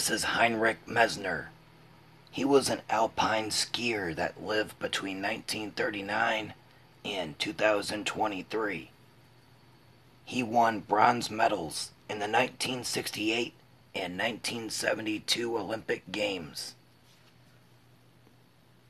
This is Heinrich Messner. He was an alpine skier that lived between 1939 and 2023. He won bronze medals in the 1968 and 1972 Olympic Games.